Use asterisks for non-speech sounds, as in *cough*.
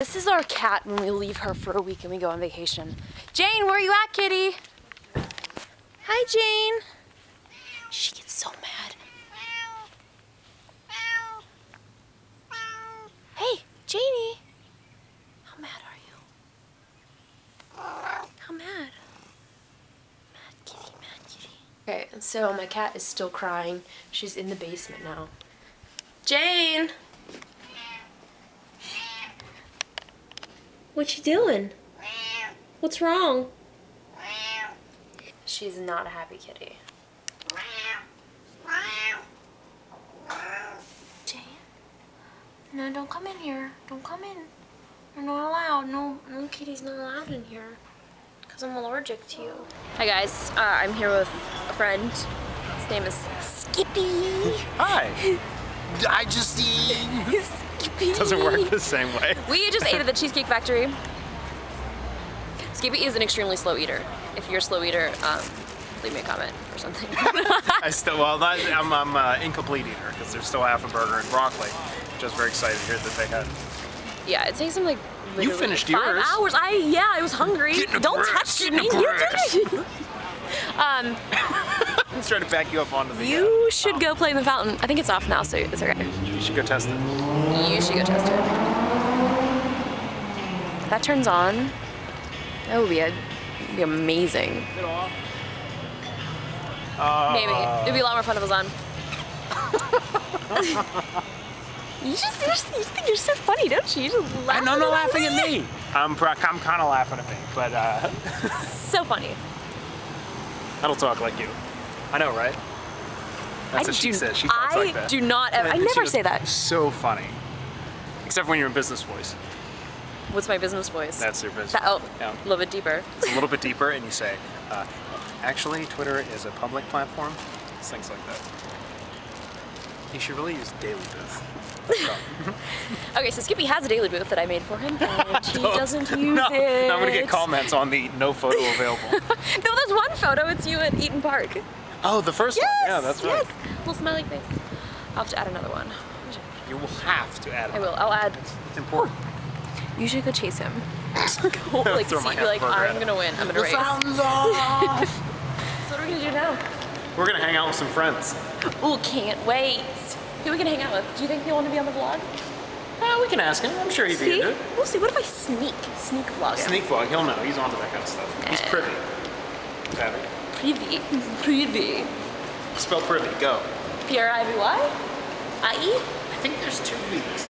This is our cat when we leave her for a week and we go on vacation. Jane, where are you at, kitty? Hi, Jane. She gets so mad. Hey, Janie. How mad are you? How mad? Mad kitty, mad kitty. Okay, so my cat is still crying. She's in the basement now. Jane! What you doing? What's wrong? She's not a happy kitty. Jane? No, don't come in here. Don't come in. You're not allowed. No, no kitty's not allowed in here. Because I'm allergic to you. Hi guys, uh, I'm here with a friend. His name is Skippy. Hi. *laughs* I just Skippy. doesn't work the same way. We just ate at the Cheesecake Factory. Skippy is an extremely slow eater. If you're a slow eater, um, leave me a comment or something. *laughs* I still well, not, I'm I'm uh, incomplete eater because there's still half a burger and broccoli. Just very excited to hear that they had. yeah, it takes them like you finished five yours. hours. I yeah, I was hungry. Get in the Don't touch me. You did it. um, I'm trying to back you up onto the. you should go play in the fountain. I think it's off now, so it's okay. Uh, you should go test it. You should go test it. If that turns on, that would be a be amazing. Uh, Maybe. It'd be a lot more fun if it was on. *laughs* you just, you just you think you're so funny, don't you? You just laugh I'm not laughing at me. I'm I'm kind of laughing at me, but uh, *laughs* So funny. I don't talk like you. I know, right? That's I what she do- says. She talks I like that. do not ever- I never say that. So funny. Except when you're in business voice. What's my business voice? That's your business. That- oh, Yeah. a little bit deeper. It's a little bit deeper, and you say, uh, actually, Twitter is a public platform. It's things like that. You should really use Daily Booth. *laughs* Okay, so Skippy has a daily booth that I made for him, and *laughs* he doesn't use no, it. no, I'm gonna get comments on the no photo *laughs* available. No, there's one photo. It's you at Eaton Park. Oh, the first Yes. one. Yeah, that's right. Yes. A little smiley face. I'll have to add another one. You will have to add it. I will. I'll add. It's important. You should go chase him. *laughs* *laughs* go, like, see, be like, I'm gonna win. I'm gonna The race. fountain's *laughs* off! So what are we gonna do now? We're gonna hang out with some friends. Ooh, can't wait. Who are we gonna hang out with? Do you think he'll want to be on the vlog? Uh, we can ask him. I'm sure he'd be into it. We'll see. What if I sneak? Sneak vlog. Sneak vlog, he'll know. He's onto that kind of stuff. He's privy. Savvy. Privy. Privy. Spell privy. Go. P R I V Y? I E? I think there's two V's.